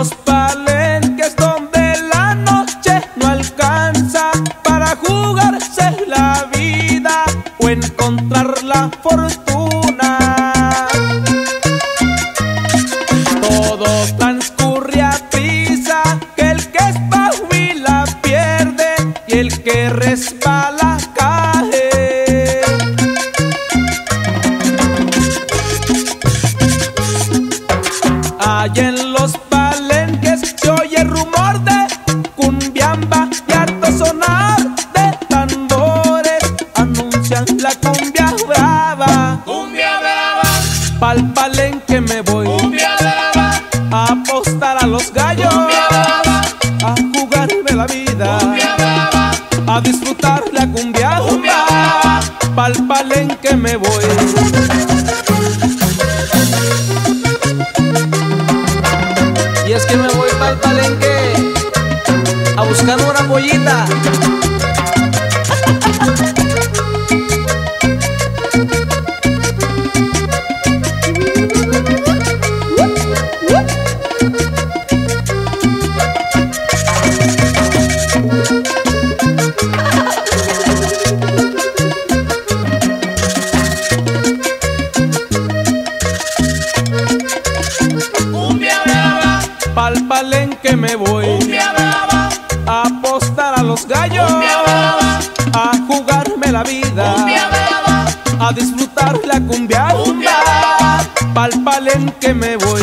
los palenques donde la noche no alcanza para jugarse la vida o encontrar la fortuna. Todo transcurre a prisa, que el que espabila pierde y el que resbala cae. Allá en la cumbia brava. Cumbia brava, Pa'l palenque me voy cumbia brava, a apostar a los gallos, cumbia brava, a jugarme la vida, cumbia brava, a disfrutar la cumbia Cumbia brava. Pa'l palenque me voy. Y es que me voy para el palenque a buscar una pollita. Pa'l palenque me voy. A apostar a los gallos, a jugarme la vida, a disfrutar la cumbia. Pa'l palenque me voy